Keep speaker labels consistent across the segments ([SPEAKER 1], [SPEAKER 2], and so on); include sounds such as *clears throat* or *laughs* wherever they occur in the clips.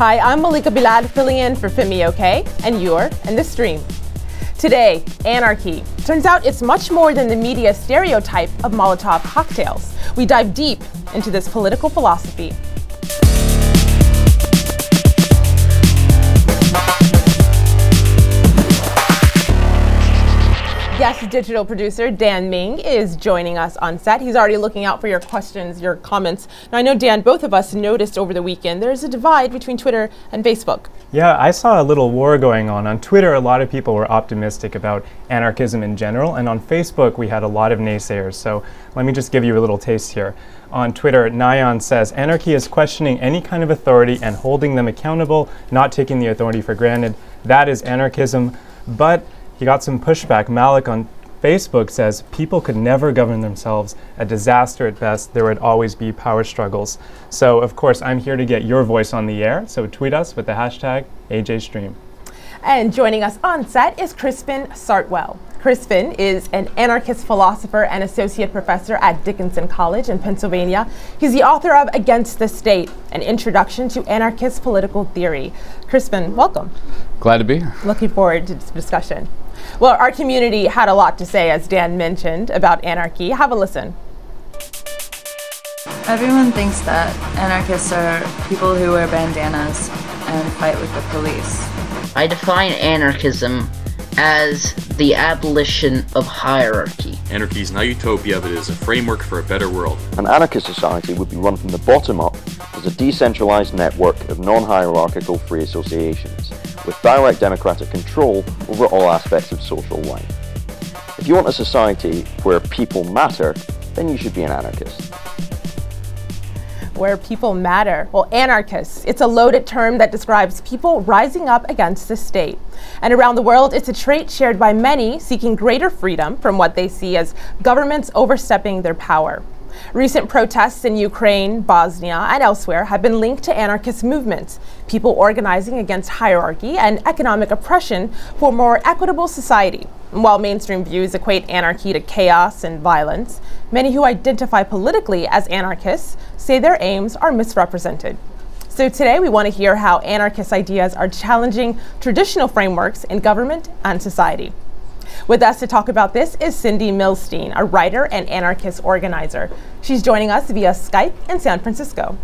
[SPEAKER 1] Hi, I'm Malika Bilal filling in for Femi Oke, and you're in the stream. Today, anarchy. Turns out it's much more than the media stereotype of Molotov cocktails. We dive deep into this political philosophy digital producer Dan Ming is joining us on set. He's already looking out for your questions, your comments. Now, I know, Dan, both of us noticed over the weekend there's a divide between Twitter and Facebook.
[SPEAKER 2] Yeah, I saw a little war going on. On Twitter, a lot of people were optimistic about anarchism in general, and on Facebook, we had a lot of naysayers. So let me just give you a little taste here. On Twitter, Nyan says anarchy is questioning any kind of authority and holding them accountable, not taking the authority for granted. That is anarchism. But he got some pushback. Malik on Facebook says people could never govern themselves, a disaster at best. There would always be power struggles. So, of course, I'm here to get your voice on the air. So, tweet us with the hashtag AJStream.
[SPEAKER 1] And joining us on set is Crispin Sartwell. Crispin is an anarchist philosopher and associate professor at Dickinson College in Pennsylvania. He's the author of Against the State, an introduction to anarchist political theory. Crispin, welcome.
[SPEAKER 3] Glad to be here.
[SPEAKER 1] Looking forward to this discussion. Well, our community had a lot to say, as Dan mentioned, about anarchy. Have a listen.
[SPEAKER 4] Everyone thinks that anarchists are people who wear bandanas and fight with the police.
[SPEAKER 5] I define anarchism as the abolition of hierarchy.
[SPEAKER 6] Anarchy is not utopia, but it is a framework for a better world.
[SPEAKER 7] An anarchist society would be run from the bottom up as a decentralized network of non-hierarchical free associations with direct democratic control over all aspects of social life. If you want a society where people matter, then you should be an anarchist.
[SPEAKER 1] Where people matter. Well, anarchists, it's a loaded term that describes people rising up against the state. And around the world, it's a trait shared by many seeking greater freedom from what they see as governments overstepping their power. Recent protests in Ukraine, Bosnia, and elsewhere have been linked to anarchist movements, people organizing against hierarchy and economic oppression for a more equitable society. While mainstream views equate anarchy to chaos and violence, many who identify politically as anarchists say their aims are misrepresented. So today we want to hear how anarchist ideas are challenging traditional frameworks in government and society. With us to talk about this is Cindy Milstein, a writer and anarchist organizer. She's joining us via Skype in San Francisco.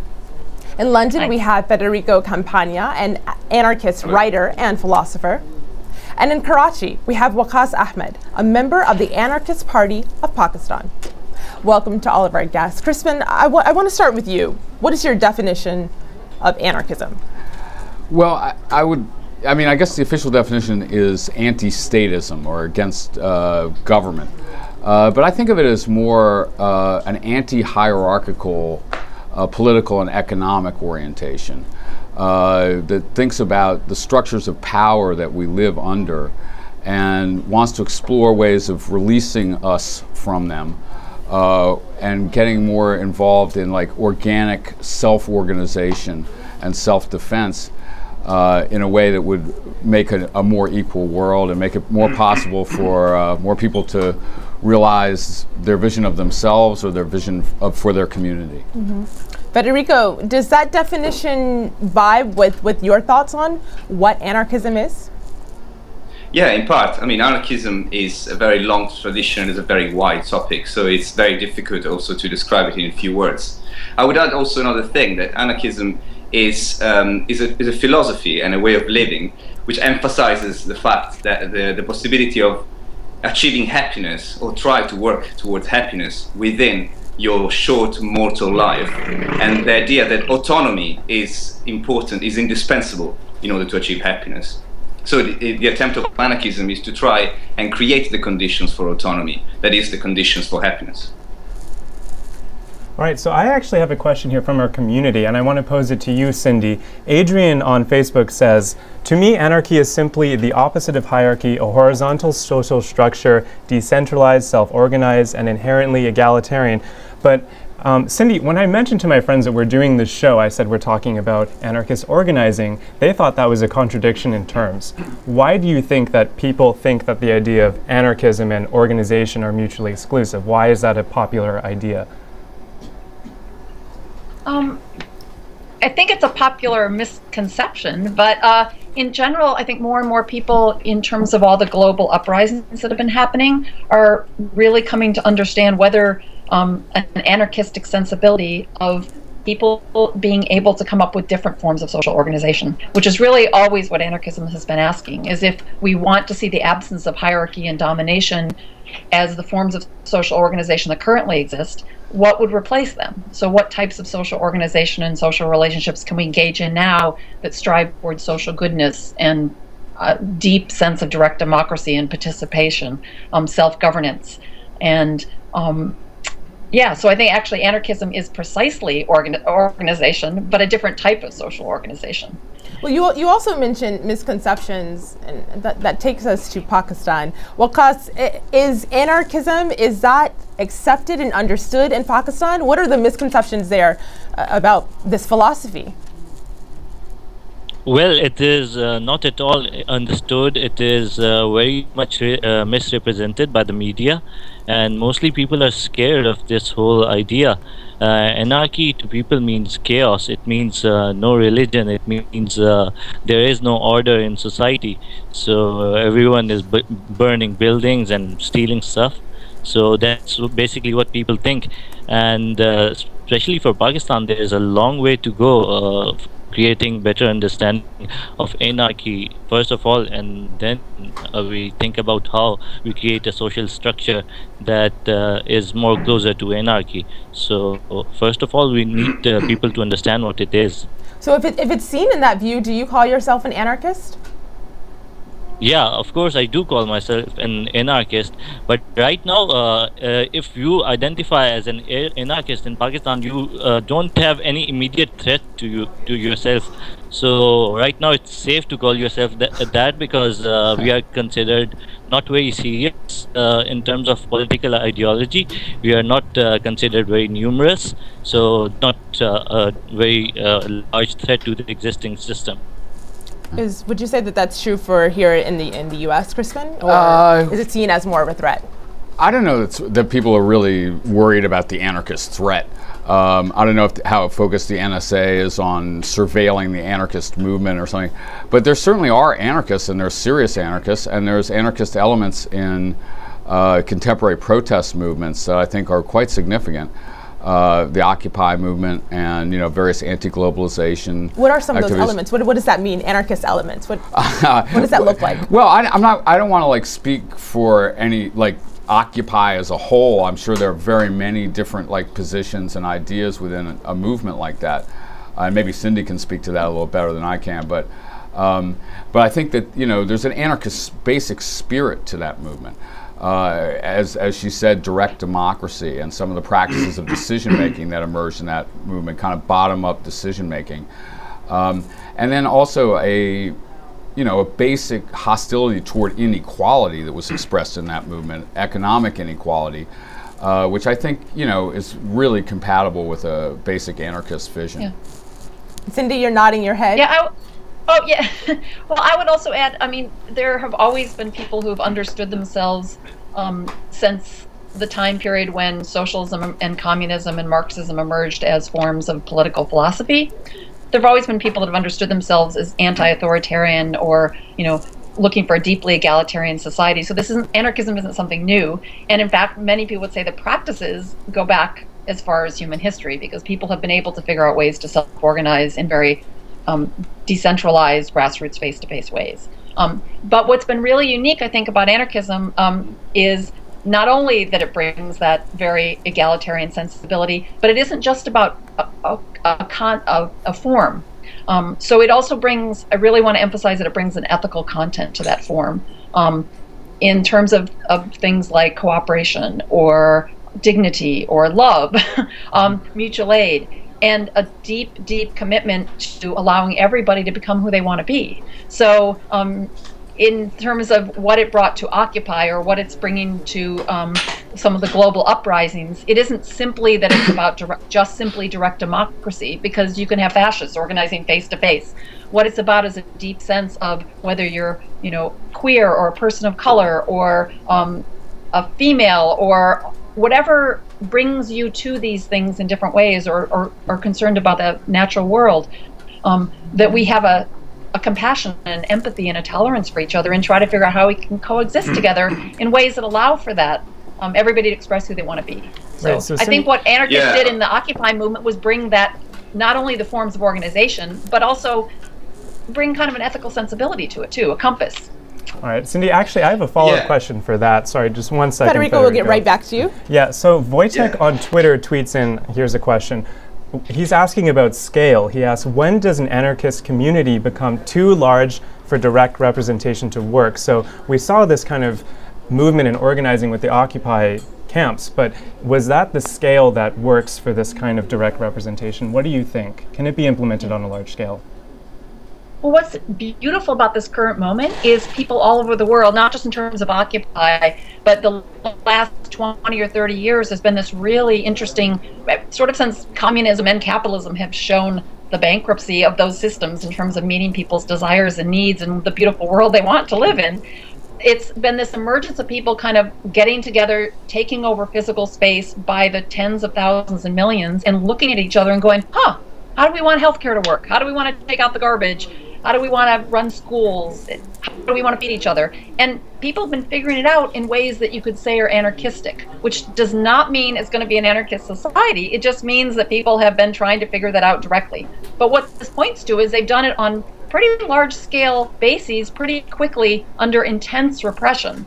[SPEAKER 1] In London, Hi. we have Federico Campagna, an anarchist Hello. writer and philosopher. And in Karachi, we have Waqas Ahmed, a member of the Anarchist Party of Pakistan. Welcome to all of our guests. Crispin, I, I want to start with you. What is your definition of anarchism?
[SPEAKER 3] Well, I, I would I mean, I guess the official definition is anti-statism or against uh, government. Uh, but I think of it as more uh, an anti-hierarchical uh, political and economic orientation uh, that thinks about the structures of power that we live under and wants to explore ways of releasing us from them uh, and getting more involved in like organic self-organization and self-defense uh, in a way that would make a, a, more equal world and make it more possible for uh, more people to realize their vision of themselves or their vision of, for their community.
[SPEAKER 1] Mm-hmm. Federico, does that definition vibe with, with your thoughts on what anarchism is?
[SPEAKER 8] Yeah, in part. I mean, anarchism is a very long tradition, and it's a very wide topic, so it's very difficult also to describe it in a few words. I would add also another thing that anarchism is, um, is, a, is a philosophy and a way of living which emphasizes the fact that the, the possibility of achieving happiness or try to work towards happiness within your short mortal life. And the idea that autonomy is important is indispensable in order to achieve happiness. So the, the, attempt of anarchism is to try and create the conditions for autonomy that is the conditions for happiness
[SPEAKER 2] all right, so I actually have a question here from our community, and I want to pose it to you, Cindy. Adrian on Facebook says, To me, anarchy is simply the opposite of hierarchy, a horizontal social structure, decentralized, self organized, and inherently egalitarian. But um, Cindy, when I mentioned to my friends that we're doing this show, I said we're talking about anarchist organizing. They thought that was a contradiction in terms. Why do you think that people think that the idea of anarchism and organization are mutually exclusive? Why is that a popular idea?
[SPEAKER 4] Um,
[SPEAKER 9] I think it's a popular misconception, but uh, in general, I think more and more people, in terms of all the global uprisings that have been happening, are really coming to understand whether um, an anarchistic sensibility of people being able to come up with different forms of social organization, which is really always what anarchism has been asking, is if we want to see the absence of hierarchy and domination as the forms of social organization that currently exist, what would replace them? So, what types of social organization and social relationships can we engage in now that strive towards social goodness and a deep sense of direct democracy and participation, um, self governance? And um, yeah, so I think actually anarchism is precisely organ- organization, but a different type of social organization.
[SPEAKER 1] Well, you, you also mentioned misconceptions, and that, that takes us to Pakistan. Waqas, is anarchism, is that accepted and understood in Pakistan? What are the misconceptions there uh, about this philosophy?
[SPEAKER 10] Well, it is uh, not at all understood. It is uh, very much uh, misrepresented by the media, and mostly people are scared of this whole idea. Uh, anarchy to people means chaos. It means uh, no religion. It means uh, there is no order in society. So everyone is burning buildings and stealing stuff. So that's basically what people think, and especially for Pakistan, there is a long way to go creating better understanding of anarchy first of all and then uh, we think about how we create a social structure that uh, is more closer to anarchy. So first of all we need uh, people to understand what it is.
[SPEAKER 1] So if, it, if it's seen in that view do you call yourself an anarchist
[SPEAKER 10] yeah, of course, I do call myself an anarchist. But right now, uh, uh, if you identify as an anarchist in Pakistan, you uh, don't have any immediate threat to you to yourself. So right now, it's safe to call yourself that, because uh, we are considered not very serious uh, in terms of political ideology. We are not uh, considered very numerous, so not a very large threat to the existing system.
[SPEAKER 1] Is would you say that that's true for here in the in the U.S., Crispin, or uh, is it seen as more of a threat?
[SPEAKER 3] I don't know that people are really worried about the anarchist threat. Um, I don't know if, how focused the NSA is on surveilling the anarchist movement or something, but there certainly are anarchists, and there's serious anarchists, and there's anarchist elements in uh, contemporary protest movements that I think are quite significant uh, the Occupy movement and you know various anti-globalization.
[SPEAKER 1] What are some activities. of those elements? What, what does that mean? Anarchist elements. What, *laughs* what does that look like?
[SPEAKER 3] Well, I, am not. I don't want to like speak for any like Occupy as a whole. I'm sure there are very many different like positions and ideas within a, a movement like that. Uh, maybe Cindy can speak to that a little better than I can, but. Um, but I think that you know there's an anarchist basic spirit to that movement uh, as, as she said, direct democracy and some of the practices of *coughs* decision making that emerged in that movement, kind of bottom up decision making. Um, and then also a you know, a basic hostility toward inequality that was expressed in that movement, economic inequality, uh, which I think, you know, is really compatible with a basic anarchist vision. Yeah.
[SPEAKER 1] Cindy, you're nodding your head.
[SPEAKER 9] Yeah, Oh yeah. *laughs* well, I would also add. I mean, there have always been people who have understood themselves um, since the time period when socialism and communism and Marxism emerged as forms of political philosophy. There have always been people that have understood themselves as anti-authoritarian or, you know, looking for a deeply egalitarian society. So this isn't anarchism isn't something new. And in fact, many people would say the practices go back as far as human history because people have been able to figure out ways to self-organize in very um, decentralized, grassroots, face to face ways. Um, but what's been really unique, I think, about anarchism um, is not only that it brings that very egalitarian sensibility, but it isn't just about a, a, a, con, a, a form. Um, so it also brings, I really want to emphasize that it brings an ethical content to that form um, in terms of, of things like cooperation or dignity or love, *laughs* um, mutual aid and a deep, deep commitment to allowing everybody to become who they want to be. So, um, in terms of what it brought to Occupy or what it's bringing to um, some of the global uprisings, it isn't simply that it's about direct, just simply direct democracy, because you can have fascists organizing face to face. What it's about is a deep sense of whether you're, you know, queer or a person of color or um, a female or whatever brings you to these things in different ways or, or are concerned about the natural world, um, that we have a, a compassion and empathy and a tolerance for each other and try to figure out how we can coexist together in ways that allow for that. Um, everybody to express who they want to be. So,
[SPEAKER 2] Right, so
[SPEAKER 9] I think what anarchists
[SPEAKER 8] Yeah.
[SPEAKER 9] did in the Occupy movement was bring that not only the forms of organization, but also bring kind of an ethical sensibility to it too, a compass.
[SPEAKER 2] All right, Cindy. Actually, I have a follow-up
[SPEAKER 8] Yeah.
[SPEAKER 2] question for that. Sorry, just one second.
[SPEAKER 1] Federico will get right back to you.
[SPEAKER 2] Yeah. So Wojtek
[SPEAKER 8] Yeah.
[SPEAKER 2] on Twitter tweets in. Here's a question. He's asking about scale. He asks, when does an anarchist community become too large for direct representation to work? So we saw this kind of movement and organizing with the Occupy camps, but was that the scale that works for this kind of direct representation? What do you think? Can it be implemented on a large scale?
[SPEAKER 9] Well, what's beautiful about this current moment is people all over the world, not just in terms of Occupy, but the last 20 or 30 years has been this really interesting, sort of since communism and capitalism have shown the bankruptcy of those systems in terms of meeting people's desires and needs and the beautiful world they want to live in. It's been this emergence of people kind of getting together, taking over physical space by the tens of thousands and millions, and looking at each other and going, huh, how do we want healthcare to work? How do we want to take out the garbage? How do we want to run schools? How do we want to feed each other? And people have been figuring it out in ways that you could say are anarchistic, which does not mean it's going to be an anarchist society. It just means that people have been trying to figure that out directly. But what this points to is they've done it on pretty large scale bases pretty quickly under intense repression.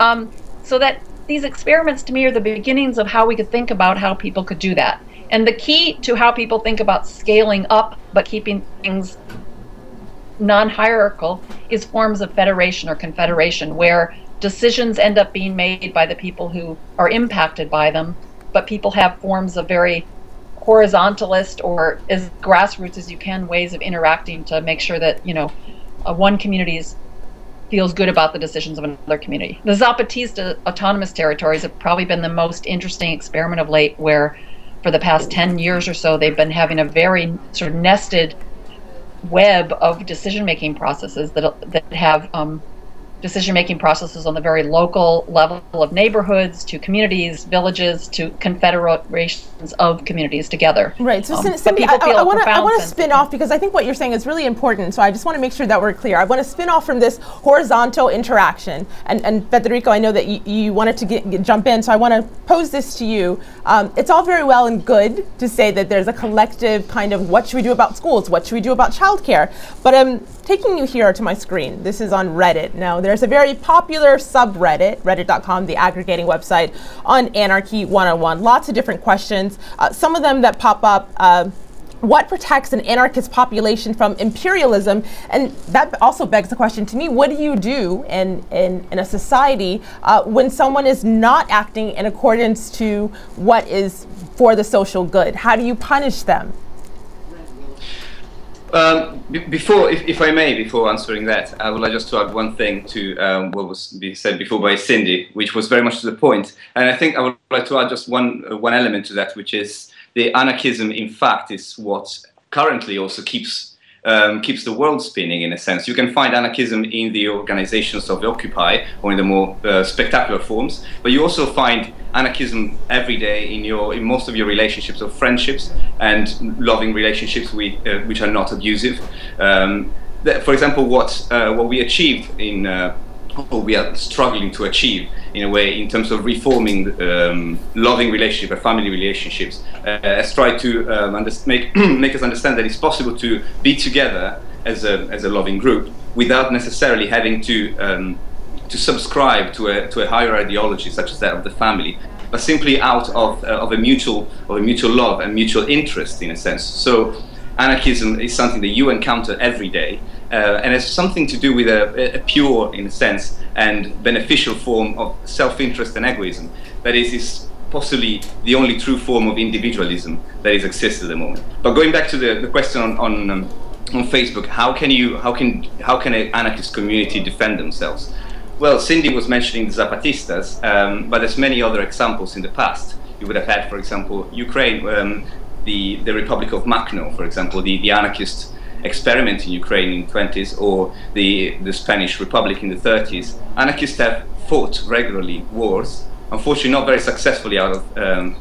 [SPEAKER 9] Um, so that these experiments to me are the beginnings of how we could think about how people could do that. And the key to how people think about scaling up but keeping things non hierarchical is forms of federation or confederation where decisions end up being made by the people who are impacted by them, but people have forms of very horizontalist or as grassroots as you can ways of interacting to make sure that, you know, uh, one community's feels good about the decisions of another community. The Zapatista autonomous territories have probably been the most interesting experiment of late, where for the past 10 years or so, they've been having a very sort of nested web of decision making processes that, that have um, decision making processes on the very local level of neighborhoods to communities, villages to confederations of communities together.
[SPEAKER 1] Right. So,
[SPEAKER 9] Um,
[SPEAKER 1] Cin- Cindy, I,
[SPEAKER 9] people feel a
[SPEAKER 1] want to I want to spin off because I think what you're saying is really important. So I just want to make sure that we're clear. I want to spin off from this horizontal interaction. And, and Federico, I know that you, you wanted to get, get- jump in, so I want to pose this to you. Um, it's all very well and good to say that there's a collective kind of what should we do about schools, what should we do about childcare, but I'm taking you here to my screen. This is on Reddit. Now, there's a very popular subreddit, reddit.com, the aggregating website, on Anarchy 101. Lots of different questions. Uh, some of them that pop up. Uh, what protects an anarchist population from imperialism? And that also begs the question to me what do you do in, in, in a society uh, when someone is not acting in accordance to what is for the social good? How do you punish them?
[SPEAKER 8] Um, before, if, if I may, before answering that, I would like just to add one thing to um, what was said before by Cindy, which was very much to the point. And I think I would like to add just one uh, one element to that, which is the anarchism. In fact, is what currently also keeps um, keeps the world spinning. In a sense, you can find anarchism in the organizations of Occupy or in the more uh, spectacular forms, but you also find anarchism every day in your in most of your relationships or friendships and loving relationships with, uh, which are not abusive. Um, for example, what uh, what we achieved in we are struggling to achieve in a way in terms of reforming um, loving relationship and family relationships uh, has tried to um, make *clears throat* make us understand that it's possible to be together as a as a loving group without necessarily having to um, to subscribe to a, to a higher ideology such as that of the family, but simply out of, uh, of a mutual of a mutual love and mutual interest in a sense. So anarchism is something that you encounter every day, uh, and it's something to do with a, a pure, in a sense, and beneficial form of self-interest and egoism. That is, is possibly the only true form of individualism that is exists at the moment. But going back to the, the question on on, um, on Facebook, how can you how can how can an anarchist community defend themselves? Well, Cindy was mentioning the Zapatistas, um, but there's many other examples in the past. You would have had, for example, Ukraine, um, the, the Republic of Makhno, for example, the, the anarchist experiment in Ukraine in the 20s, or the, the Spanish Republic in the 30s. Anarchists have fought regularly wars unfortunately not very successfully out of um,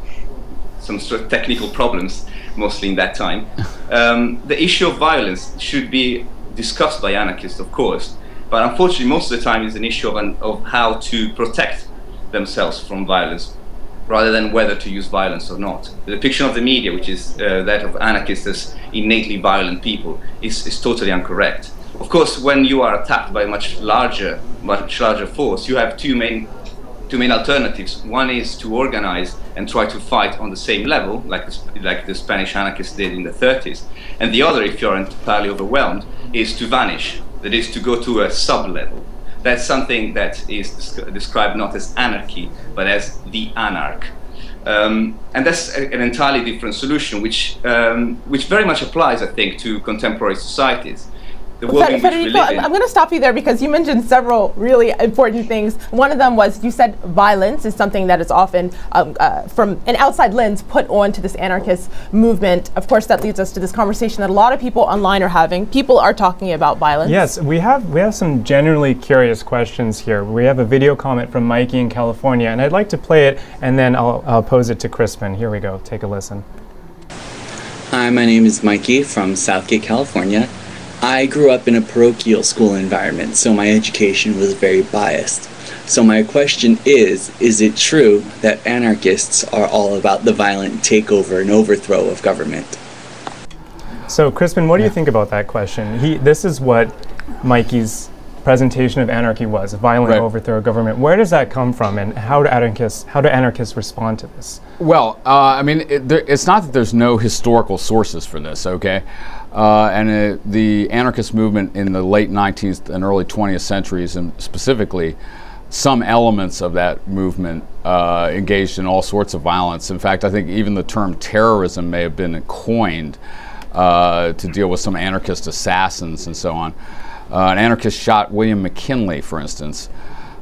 [SPEAKER 8] some sort of technical problems, mostly in that time. *laughs* Um, the issue of violence should be discussed by anarchists, of course, but unfortunately, most of the time, it's an issue of, an, of how to protect themselves from violence rather than whether to use violence or not. The depiction of the media, which is uh, that of anarchists as innately violent people, is, is totally incorrect. Of course, when you are attacked by a much larger, much larger force, you have two main, two main alternatives. One is to organize and try to fight on the same level, like the, like the Spanish anarchists did in the 30s. And the other, if you're entirely overwhelmed, is to vanish, that is to go to a sub-level. That's something that is described not as anarchy, but as the anarch. Um, and that's a, an entirely different solution, which, um, which very much applies, I think, to contemporary societies the world
[SPEAKER 1] Federico, I'm going to stop you there because you mentioned several really important things. One of them was you said violence is something that is often, um, uh, from an outside lens, put onto this anarchist movement. Of course, that leads us to this conversation that a lot of people online are having. People are talking about violence.
[SPEAKER 2] Yes, we have we have some generally curious questions here. We have a video comment from Mikey in California, and I'd like to play it, and then I'll, I'll pose it to Crispin. Here we go. Take a listen.
[SPEAKER 11] Hi, my name is Mikey from Southgate, California. I grew up in a parochial school environment, so my education was very biased. So my question is, is it true that anarchists are all about the violent takeover and overthrow of government?
[SPEAKER 2] So Crispin, what do you think about that question? He, this is what Mikey's presentation of anarchy was, violent right. overthrow of government. Where does that come from and how do anarchists, how do anarchists respond to this?
[SPEAKER 3] Well, uh, I mean, it, there, it's not that there's no historical sources for this, okay? Uh, and uh, the anarchist movement in the late 19th and early 20th centuries, and specifically, some elements of that movement uh, engaged in all sorts of violence. In fact, I think even the term terrorism may have been coined uh, to deal with some anarchist assassins and so on. Uh, an anarchist shot William McKinley, for instance.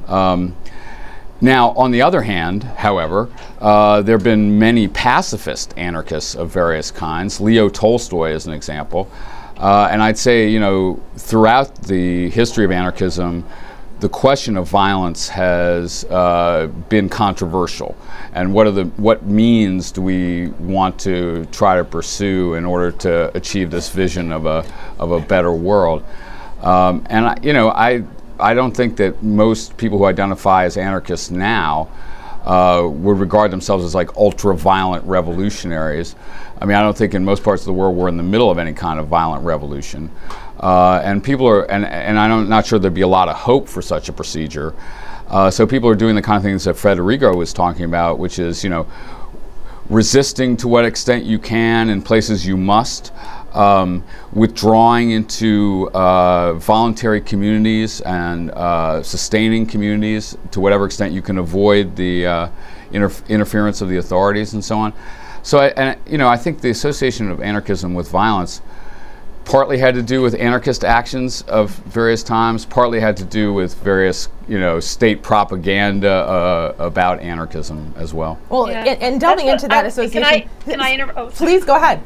[SPEAKER 3] Um, now, on the other hand, however, uh, there have been many pacifist anarchists of various kinds. Leo Tolstoy is an example. Uh, and I'd say, you know, throughout the history of anarchism, the question of violence has uh, been controversial. And what, are the, what means do we want to try to pursue in order to achieve this vision of a, of a better world? Um, and, I, you know, I, I don't think that most people who identify as anarchists now uh, would regard themselves as like ultra violent revolutionaries. I mean, I don't think in most parts of the world we're in the middle of any kind of violent revolution. Uh, and people are, and, and I'm not sure there'd be a lot of hope for such a procedure. Uh, so people are doing the kind of things that Federico was talking about, which is, you know, resisting to what extent you can in places you must, um, withdrawing into uh, voluntary communities and uh, sustaining communities to whatever extent you can avoid the uh, interf interference of the authorities and so on. So, I, and, you know, I think the association of anarchism with violence partly had to do with anarchist actions of various times, partly had to do with various, you know, state propaganda uh, about anarchism as well.
[SPEAKER 1] Well, yeah. and, and, delving into that I, association,
[SPEAKER 9] can I, can I inter- oh,
[SPEAKER 1] please go ahead.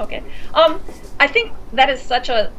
[SPEAKER 9] Okay. Um, I think that is such a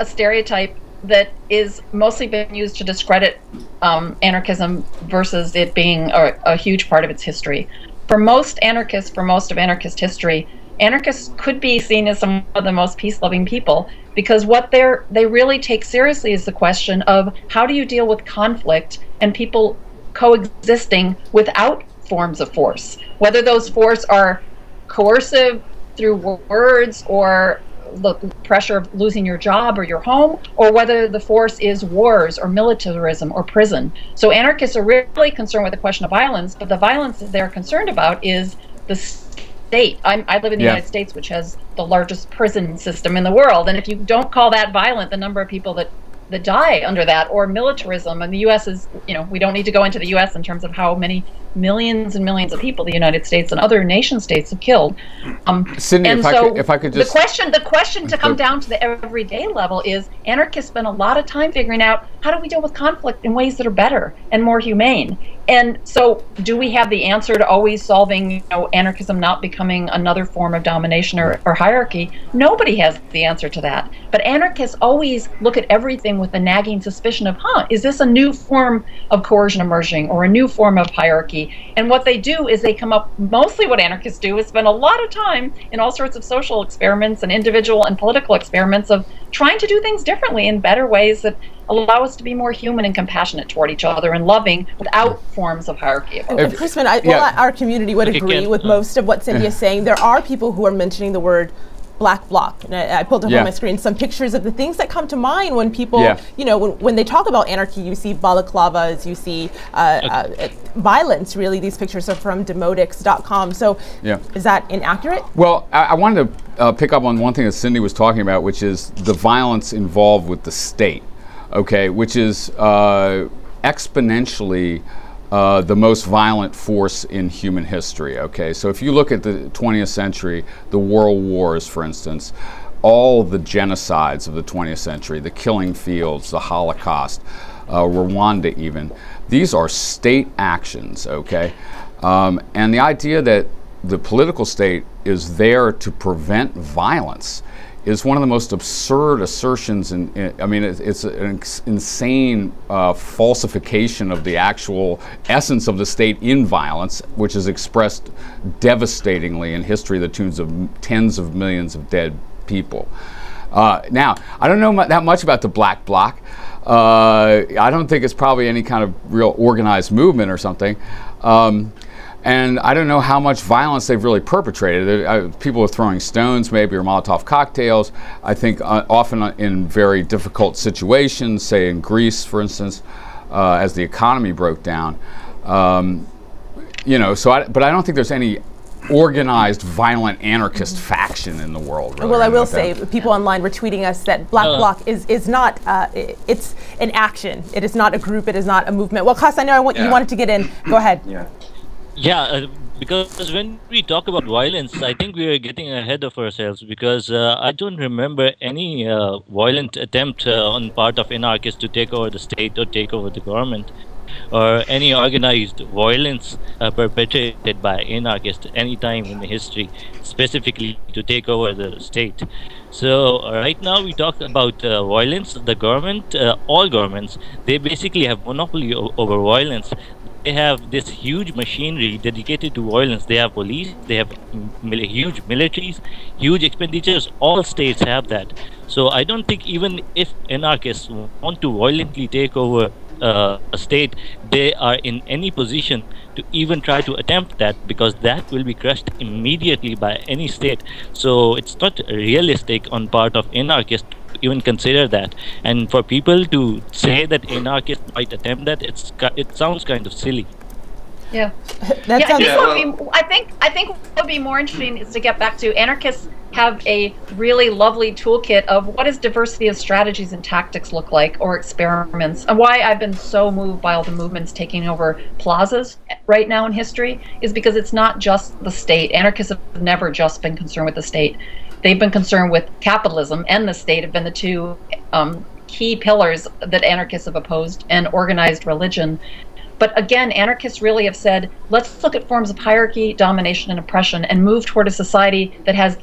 [SPEAKER 9] a stereotype that is mostly been used to discredit um, anarchism versus it being a, a huge part of its history. For most anarchists, for most of anarchist history, anarchists could be seen as some of the most peace-loving people because what they're they really take seriously is the question of how do you deal with conflict and people coexisting without forms of force, whether those force are coercive through words or the pressure of losing your job or your home, or whether the force is wars or militarism or prison. So anarchists are really concerned with the question of violence, but the violence that they're concerned about is the state. I'm, i live in the yeah. United States, which has the largest prison system in the world, and if you don't call that violent, the number of people that that die under that, or militarism, and the U.S. is, you know, we don't need to go into the U.S. in terms of how many millions and millions of people the United States and other nation states have killed.
[SPEAKER 3] Um, Cindy, and if, so I could, if I could just
[SPEAKER 9] the question, the question to come down to the everyday level is anarchists spend a lot of time figuring out how do we deal with conflict in ways that are better and more humane. And so, do we have the answer to always solving, you know, anarchism not becoming another form of domination or, or hierarchy? Nobody has the answer to that. But anarchists always look at everything with a nagging suspicion of, huh, is this a new form of coercion emerging or a new form of hierarchy? And what they do is they come up, mostly what anarchists do is spend a lot of time in all sorts of social experiments and individual and political experiments of trying to do things differently in better ways that allow us to be more human and compassionate toward each other and loving without forms of hierarchy.
[SPEAKER 1] And Crispin, I,
[SPEAKER 3] yeah.
[SPEAKER 1] well, our community would
[SPEAKER 10] Okay,
[SPEAKER 1] agree
[SPEAKER 10] Ken,
[SPEAKER 1] with
[SPEAKER 10] uh,
[SPEAKER 1] most of what Cindy is saying. There are people who are mentioning the word black bloc. And I, I pulled up
[SPEAKER 3] Yeah.
[SPEAKER 1] on my screen some pictures of the things that come to mind when people,
[SPEAKER 3] Yeah.
[SPEAKER 1] you know, when, when they talk about anarchy, you see balaclavas, you see uh, uh, violence, really. These pictures are from demodix.com. So
[SPEAKER 3] Yeah.
[SPEAKER 1] is that inaccurate?
[SPEAKER 3] Well, I, I wanted to uh, pick up on one thing that Cindy was talking about, which is the violence involved with the state, okay, which is uh, exponentially uh, the most violent force in human history, okay? So if you look at the 20th century, the world wars, for instance, all the genocides of the 20th century, the killing fields, the Holocaust, uh, Rwanda, even, these are state actions, okay? Um, and the idea that the political state is there to prevent violence is one of the most absurd assertions. In, in- I mean, it's, it's an insane uh, falsification of the actual essence of the state in violence, which is expressed devastatingly in history, the tunes of tens of millions of dead people. Uh, now, I don't know that much about the Black Bloc. Uh, I don't think it's probably any kind of real organized movement or something. Um, and I don't know how much violence they've really perpetrated. Uh, people are throwing stones, maybe, or Molotov cocktails. I think uh, often uh, in very difficult situations, say in Greece, for instance, uh, as the economy broke down. Um, you know, so I, but I don't think there's any organized violent anarchist faction in the world. Really,
[SPEAKER 1] Well, I will
[SPEAKER 3] anything like
[SPEAKER 1] say, people online were tweeting us that Black
[SPEAKER 10] Uh.
[SPEAKER 1] Bloc is is not. Uh, it's an action. It is not a group. It is not a movement. Waqas, I know I want, you wanted to get in. Go ahead.
[SPEAKER 8] Yeah.
[SPEAKER 10] Yeah, uh, because when we talk about violence, I think we are getting ahead of ourselves because uh, I don't remember any uh, violent attempt uh, on part of anarchists to take over the state or take over the government or any organized violence uh, perpetrated by anarchists any time in the history specifically to take over the state. So uh, right now we talk about uh, violence the government uh, all governments they basically have monopoly over violence they have this huge machinery dedicated to violence. They have police, they have mil- huge militaries, huge expenditures. All states have that. So I don't think even if anarchists want to violently take over uh, a state, they are in any position to even try to attempt that because that will be crushed immediately by any state. So it's not realistic on part of anarchists even consider that. And for people to say that anarchists might attempt that, it's it sounds kind of silly.
[SPEAKER 9] Yeah. *laughs*
[SPEAKER 1] That
[SPEAKER 9] yeah, I think,
[SPEAKER 8] Yeah,
[SPEAKER 9] what would be, I think I think what would be more interesting is to get back to anarchists have a really lovely toolkit of what does diversity of strategies and tactics look like or experiments and why I've been so moved by all the movements taking over plazas right now in history is because it's not just the state anarchists have never just been concerned with the state they've been concerned with capitalism and the state have been the two um, key pillars that anarchists have opposed and organized religion but again, anarchists really have said, let's look at forms of hierarchy, domination, and oppression and move toward a society that has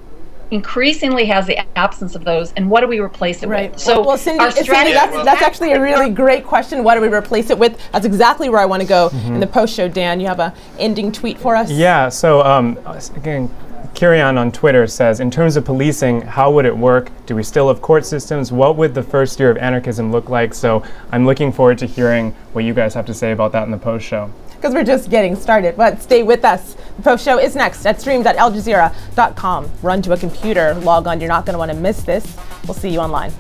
[SPEAKER 9] increasingly has the absence of those. And what do we replace it
[SPEAKER 1] Right.
[SPEAKER 9] with? So
[SPEAKER 1] well, Cindy,
[SPEAKER 9] our
[SPEAKER 1] Cindy, that's, that's actually a really great question. What do we replace it with? That's exactly where I want to go
[SPEAKER 2] Mm-hmm.
[SPEAKER 1] in the post show. Dan, you have a ending tweet for us?
[SPEAKER 2] Yeah, so um, again, Kirian on Twitter says, in terms of policing, how would it work? Do we still have court systems? What would the first year of anarchism look like? So I'm looking forward to hearing what you guys have to say about that in the post show.
[SPEAKER 1] Because we're just getting started. But stay with us. The post show is next at stream.aljazeera.com. Run to a computer, log on. You're not going to want to miss this. We'll see you online.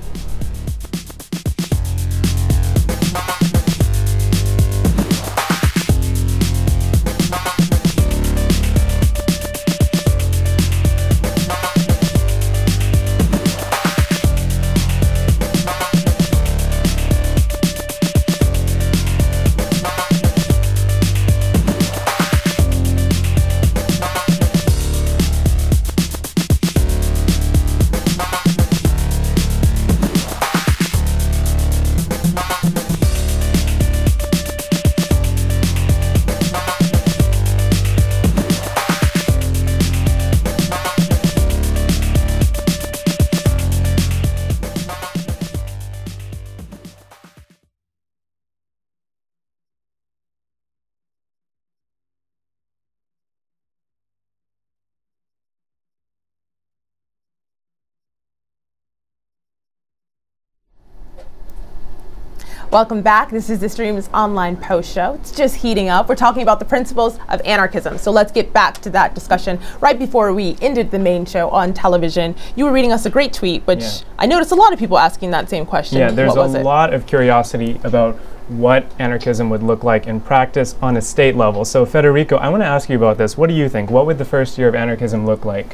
[SPEAKER 1] Welcome back. This is the Stream's online post show. It's just heating up. We're talking about the principles of anarchism. So let's get back to that discussion. Right before we ended the main show on television, you were reading us a great tweet, which yeah. I noticed a lot of people asking that same question.
[SPEAKER 2] Yeah, there's a lot of curiosity about what anarchism would look like in practice on a state level. So Federico, I want to ask you about this. What do you think? What would the first year of anarchism look like?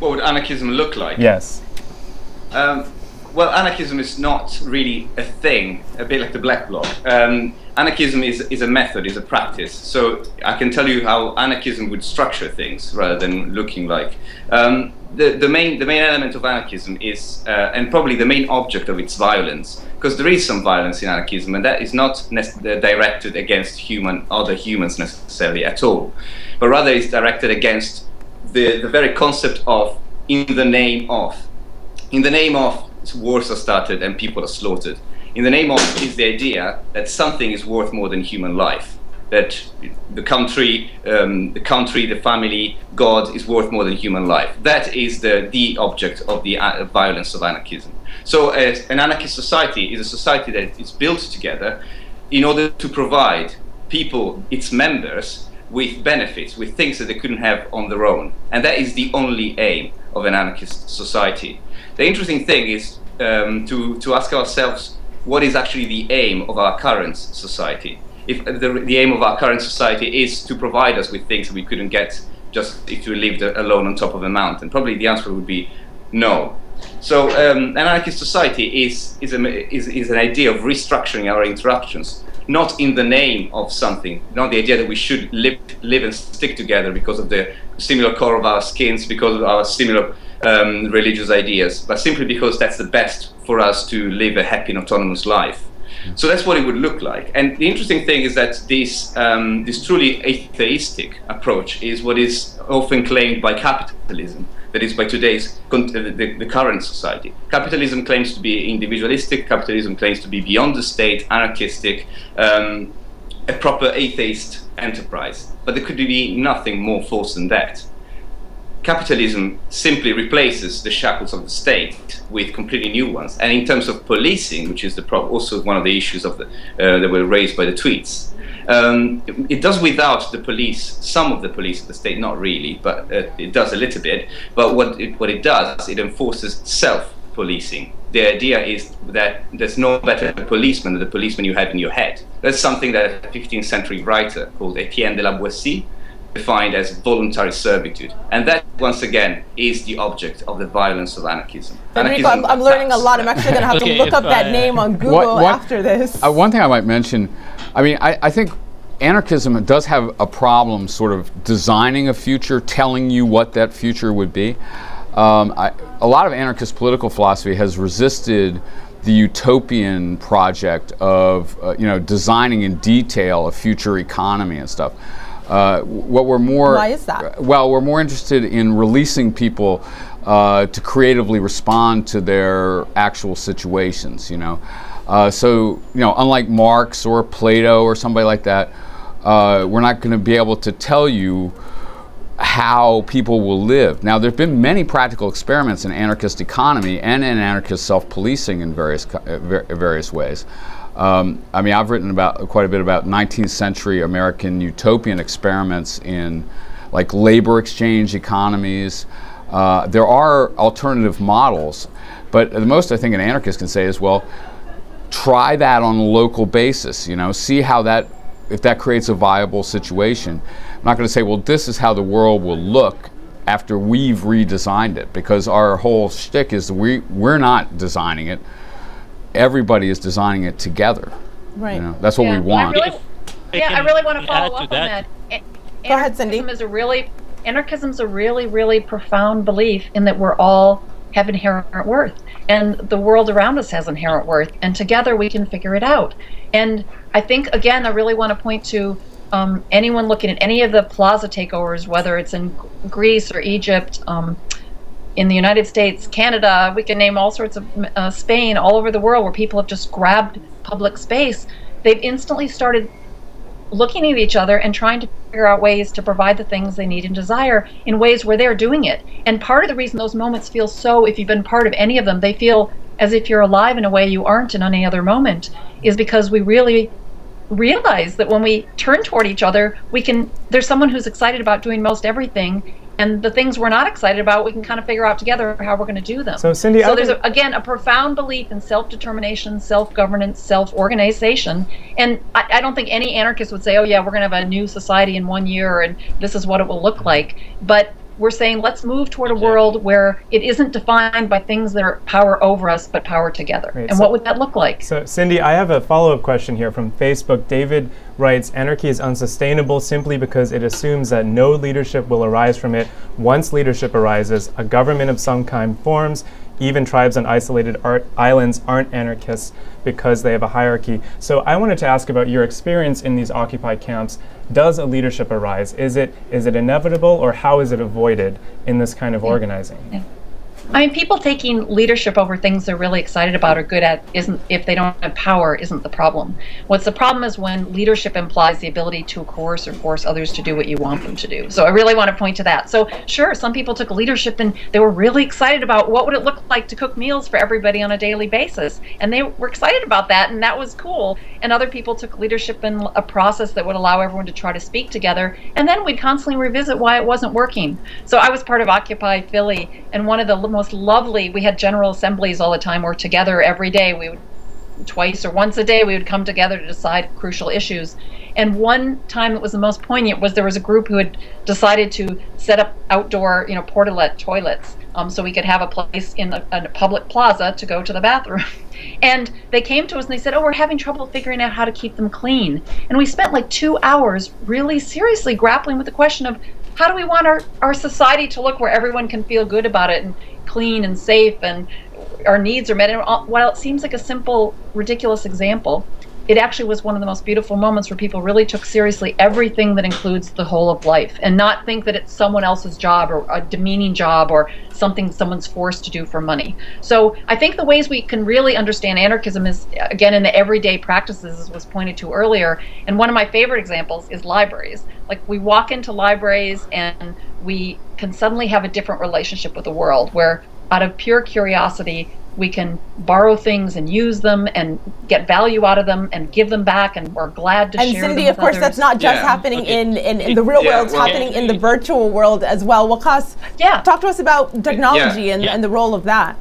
[SPEAKER 8] What would anarchism look like?
[SPEAKER 2] Yes.
[SPEAKER 8] Um, well, anarchism is not really a thing, a bit like the black bloc. Um, anarchism is, is a method, is a practice. So I can tell you how anarchism would structure things rather than looking like. Um, the, the, main, the main element of anarchism is, uh, and probably the main object of its violence, because there is some violence in anarchism, and that is not directed against human, other humans necessarily at all, but rather is directed against the, the very concept of in the name of. In the name of wars are started and people are slaughtered. In the name of is the idea that something is worth more than human life. That the country, um, the country, the family, God is worth more than human life. That is the, the object of the uh, violence of anarchism. So, uh, an anarchist society is a society that is built together in order to provide people, its members, with benefits, with things that they couldn't have on their own. And that is the only aim of an anarchist society. The interesting thing is um, to, to ask ourselves what is actually the aim of our current society. If the, the aim of our current society is to provide us with things that we couldn't get just if we lived alone on top of a mountain, probably the answer would be no. So um, an anarchist society is, is, a, is, is an idea of restructuring our interactions, not in the name of something, not the idea that we should live, live and stick together because of the similar color of our skins, because of our similar um, religious ideas, but simply because that's the best for us to live a happy and autonomous life. So that's what it would look like. And the interesting thing is that this, um, this truly atheistic approach is what is often claimed by capitalism, that is, by today's, uh, the, the current society. Capitalism claims to be individualistic, capitalism claims to be beyond the state, anarchistic, um, a proper atheist enterprise. But there could be nothing more false than that capitalism simply replaces the shackles of the state with completely new ones. And in terms of policing, which is the also one of the issues of the, uh, that were raised by the tweets, um, it, does without the police, some of the police of the state, not really, but uh, it does a little bit. But what it, what it does, it enforces self-policing. The idea is that there's no better policeman than the policeman you have in your head. That's something that a 15th century writer called Etienne de la Boétie defined as voluntary servitude. And that, once again, is the object of the violence of anarchism.
[SPEAKER 1] anarchism I'm, I'm learning a lot. I'm actually going to have okay, to look up that uh, name on Google what, what, after this.
[SPEAKER 3] Uh, one thing I might mention, I mean, I, I think anarchism does have a problem sort of designing a future, telling you what that future would be. Um, I, a lot of anarchist political philosophy has resisted the utopian project of uh, you know designing in detail a future economy and stuff. Uh, what we're more
[SPEAKER 1] why is that?
[SPEAKER 3] Well, we're more interested in releasing people uh, to creatively respond to their actual situations. You know, uh, so you know, unlike Marx or Plato or somebody like that, uh, we're not going to be able to tell you how people will live. Now, there have been many practical experiments in anarchist economy and in anarchist self-policing in various uh, various ways. Um, I mean, I've written about quite a bit about 19th century American utopian experiments in like labor exchange economies. Uh, there are alternative models, but the most I think an anarchist can say is, well, try that on a local basis. You know, see how that if that creates a viable situation. I'm not going to say, well, this is how the world will look after we've redesigned it, because our whole shtick is we we're not designing it everybody is designing it together.
[SPEAKER 1] Right. You
[SPEAKER 3] know, that's what
[SPEAKER 9] yeah.
[SPEAKER 3] we want.
[SPEAKER 9] I really, yeah, I really want to follow up on that.
[SPEAKER 1] that. Go ahead, Cindy.
[SPEAKER 9] Is a really anarchism is a really, really profound belief in that we're all have inherent worth, and the world around us has inherent worth, and together we can figure it out. And I think again, I really want to point to um, anyone looking at any of the plaza takeovers, whether it's in Greece or Egypt. Um, in the United States, Canada, we can name all sorts of uh, Spain, all over the world where people have just grabbed public space. They've instantly started looking at each other and trying to figure out ways to provide the things they need and desire in ways where they're doing it. And part of the reason those moments feel so, if you've been part of any of them, they feel as if you're alive in a way you aren't in any other moment is because we really realize that when we turn toward each other, we can there's someone who's excited about doing most everything and the things we're not excited about, we can kind of figure out together how we're going to do them.
[SPEAKER 2] So, Cindy,
[SPEAKER 9] so there's a, again a profound belief in self-determination, self-governance, self-organization, and I, I don't think any anarchist would say, "Oh yeah, we're going to have a new society in one year, and this is what it will look like." But we're saying let's move toward a world where it isn't defined by things that are power over us, but power together.
[SPEAKER 2] Great.
[SPEAKER 9] And
[SPEAKER 2] So-
[SPEAKER 9] what would that look like?
[SPEAKER 2] So, Cindy, I have a follow up question here from Facebook. David writes Anarchy is unsustainable simply because it assumes that no leadership will arise from it. Once leadership arises, a government of some kind forms. Even tribes on isolated art islands aren't anarchists because they have a hierarchy. So, I wanted to ask about your experience in these Occupy camps. Does a leadership arise? Is it is it inevitable, or how is it avoided in this kind of organizing?
[SPEAKER 9] I mean, people taking leadership over things they're really excited about or good at isn't, if they don't have power, isn't the problem. What's the problem is when leadership implies the ability to coerce or force others to do what you want them to do. So I really want to point to that. So sure, some people took leadership and they were really excited about what would it look like to cook meals for everybody on a daily basis, and they were excited about that, and that was cool. And other people took leadership in a process that would allow everyone to try to speak together, and then we'd constantly revisit why it wasn't working. So I was part of Occupy Philly, and one of the most lovely, we had general assemblies all the time. We're together every day. We would twice or once a day we would come together to decide crucial issues. And one time that was the most poignant was there was a group who had decided to set up outdoor, you know, portalet toilets, um, so we could have a place in a, a public plaza to go to the bathroom. *laughs* And they came to us and they said, "Oh, we're having trouble figuring out how to keep them clean." And we spent like two hours really seriously grappling with the question of how do we want our, our society to look where everyone can feel good about it and clean and safe and our needs are met. And while it seems like a simple, ridiculous example, it actually was one of the most beautiful moments where people really took seriously everything that includes the whole of life and not think that it's someone else's job or a demeaning job or something someone's forced to do for money. So I think the ways we can really understand anarchism is, again, in the everyday practices, as was pointed to earlier. And one of my favorite examples is libraries. Like we walk into libraries and we can suddenly have a different relationship with the world where out of pure curiosity, we can borrow things and use them and get value out of them and give them back and we're glad to
[SPEAKER 1] and
[SPEAKER 9] share
[SPEAKER 1] Cindy,
[SPEAKER 9] them
[SPEAKER 1] of course,
[SPEAKER 9] others.
[SPEAKER 1] that's not just
[SPEAKER 6] Yeah.
[SPEAKER 1] happening
[SPEAKER 10] Okay.
[SPEAKER 1] in, in, in *laughs* the real
[SPEAKER 6] Yeah,
[SPEAKER 1] world, it's
[SPEAKER 6] well-
[SPEAKER 1] happening in the virtual world as well. Waqas,
[SPEAKER 9] Yeah.
[SPEAKER 1] talk to us about technology and,
[SPEAKER 10] Yeah.
[SPEAKER 1] and the role of that.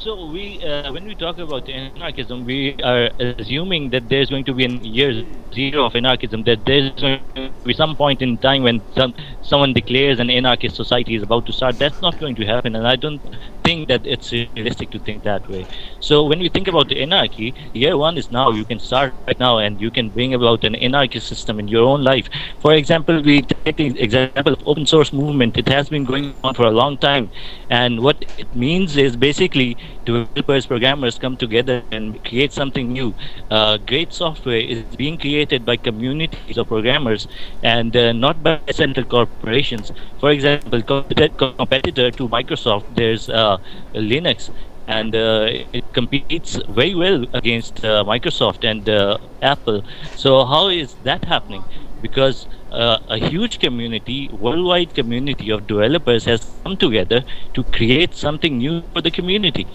[SPEAKER 10] So we, uh, when we talk about anarchism, we are assuming that there's going to be a year zero of anarchism. That there's going to be some point in time when some someone declares an anarchist society is about to start. That's not going to happen, and I don't think that it's realistic to think that way. So when we think about the anarchy, year one is now. You can start right now, and you can bring about an anarchist system in your own life. For example, we take the example of open source movement. It has been going on for a long time, and what it means is basically developers, programmers come together and create something new. Uh, great software is being created by communities of programmers and uh, not by central corporations. For example, competitor to Microsoft, there's uh, Linux. And uh, it competes very well against uh, Microsoft and uh, Apple. So how is that happening? Because uh, a huge community, worldwide community of developers has come together to create something new for the community.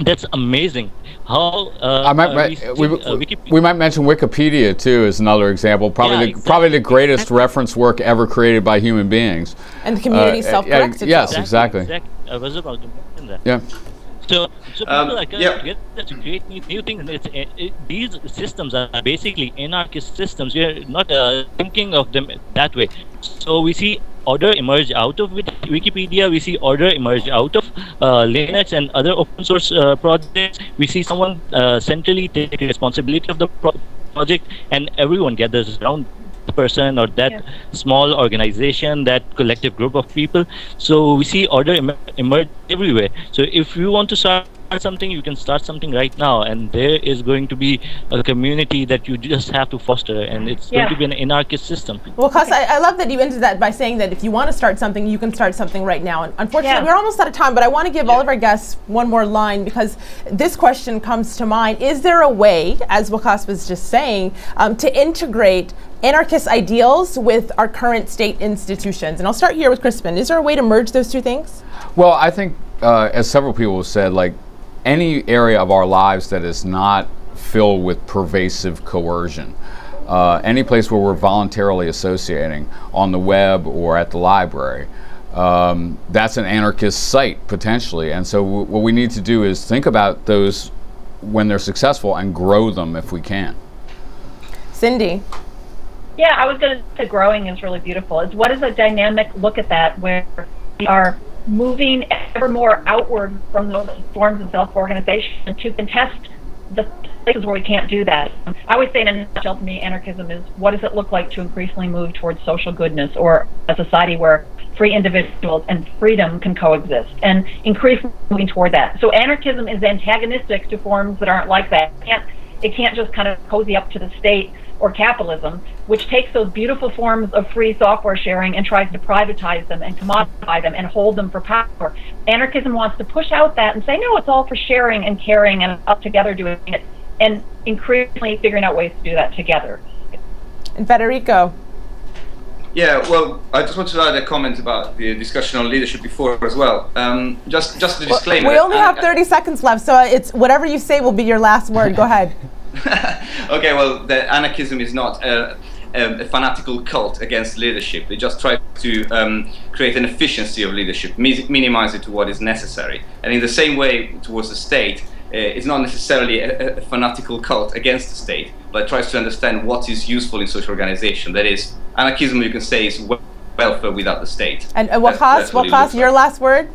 [SPEAKER 10] That's amazing. How uh,
[SPEAKER 3] I might,
[SPEAKER 10] uh, we,
[SPEAKER 3] we,
[SPEAKER 10] uh,
[SPEAKER 3] we might mention Wikipedia too is another example. Probably,
[SPEAKER 10] Yeah,
[SPEAKER 3] the,
[SPEAKER 10] exactly.
[SPEAKER 3] probably the greatest reference work ever created by human beings.
[SPEAKER 1] And the community
[SPEAKER 3] Uh,
[SPEAKER 1] self-corrects
[SPEAKER 3] yeah, yes, exactly.
[SPEAKER 10] exactly. I was about to mention that.
[SPEAKER 3] Yeah.
[SPEAKER 10] So, so
[SPEAKER 6] Um,
[SPEAKER 10] people are coming
[SPEAKER 6] yeah.
[SPEAKER 10] together to create new, new things. And it's, uh, it, these systems are basically anarchist systems. We are not uh, thinking of them that way. So we see order emerge out of Wikipedia. We see order emerge out of uh, Linux and other open source uh, projects. We see someone uh, centrally take responsibility of the pro- project, and everyone gathers around person or that
[SPEAKER 9] Yeah.
[SPEAKER 10] small organization, that collective group of people. So we see order em- emerge everywhere. So if you want to start something, you can start something right now, and there is going to be a community that you just have to foster, and it's
[SPEAKER 9] Yeah.
[SPEAKER 10] going to be an anarchist system.
[SPEAKER 1] Well, Cos, I, I love that you ended that by saying that if you want to start something, you can start something right now. And unfortunately,
[SPEAKER 9] Yeah.
[SPEAKER 1] we're almost out of time, but I want to give all of our guests one more line because this question comes to mind. Is there a way, as Waqas was just saying, um, to integrate anarchist ideals with our current state institutions? And I'll start here with Crispin. Is there a way to merge those two things?
[SPEAKER 3] Well, I think, uh, as several people have said, like any area of our lives that is not filled with pervasive coercion. Uh, any place where we're voluntarily associating on the web or at the library. Um, that's an anarchist site potentially. And so, w- what we need to do is think about those when they're successful and grow them if we can.
[SPEAKER 1] Cindy.
[SPEAKER 9] Yeah, I was going to say growing is really beautiful. It's what is a dynamic look at that where we are moving ever more outward from those forms of self-organization to contest the places where we can't do that. I always say in a nutshell to me, anarchism is what does it look like to increasingly move towards social goodness or a society where free individuals and freedom can coexist and increasingly moving toward that. So anarchism is antagonistic to forms that aren't like that. It can't, it can't just kind of cozy up to the state or capitalism, which takes those beautiful forms of free software sharing and tries to privatize them and commodify them and hold them for power. Anarchism wants to push out that and say, no, it's all for sharing and caring and up together doing it, and increasingly figuring out ways to do that together.
[SPEAKER 1] And Federico.
[SPEAKER 8] Yeah, well, I just want to add a comment about the discussion on leadership before as well. Um, just, just a disclaimer.
[SPEAKER 1] We only have 30 seconds left, so it's whatever you say will be your last word. Go ahead. *laughs* *laughs*
[SPEAKER 8] okay, well, the anarchism is not a, a, a, fanatical cult against leadership. They just try to um, create an efficiency of leadership, minimize it to what is necessary. And in the same way towards the state, uh, it's not necessarily a, a, fanatical cult against the state, but tries to understand what is useful in social organization. That is, anarchism, you can say, is welfare without the state.
[SPEAKER 1] And uh, Wakas, Waqas, your last word?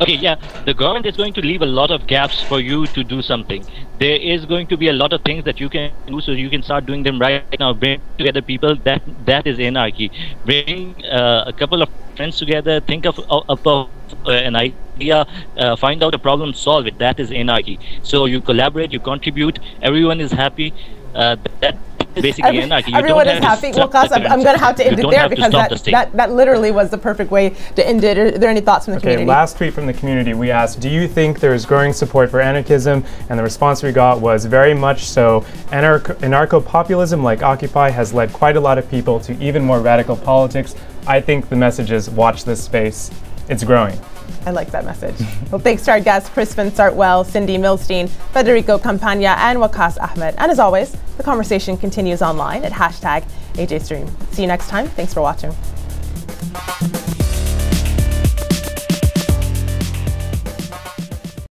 [SPEAKER 10] Okay, yeah, the government is going to leave a lot of gaps for you to do something. There is going to be a lot of things that you can do, so you can start doing them right now. Bring together people. That that is anarchy. Bring uh, a couple of friends together. Think of, of, of uh, an idea. Uh, find out a problem. Solve it. That is anarchy. So you collaborate. You contribute. Everyone is happy. Uh, that basically
[SPEAKER 1] Every,
[SPEAKER 10] anarchy. You
[SPEAKER 1] everyone is happy. Well, Kaz, I'm, I'm going to have to end it there because that,
[SPEAKER 10] the
[SPEAKER 1] that, that literally was the perfect way to end it. Are there any thoughts from the community?
[SPEAKER 2] okay,
[SPEAKER 1] community?
[SPEAKER 2] last tweet from the community. We asked, do you think there is growing support for anarchism? And the response we got was very much so. Anarcho- anarcho-populism like Occupy has led quite a lot of people to even more radical politics. I think the message is watch this space. It's growing.
[SPEAKER 1] I like that message. *laughs* well, thanks to our guests, Chris Crispin Sartwell, Cindy Milstein, Federico Campagna, and Waqas Ahmed. And as always, the conversation continues online at hashtag AJStream. See you next time. Thanks for watching.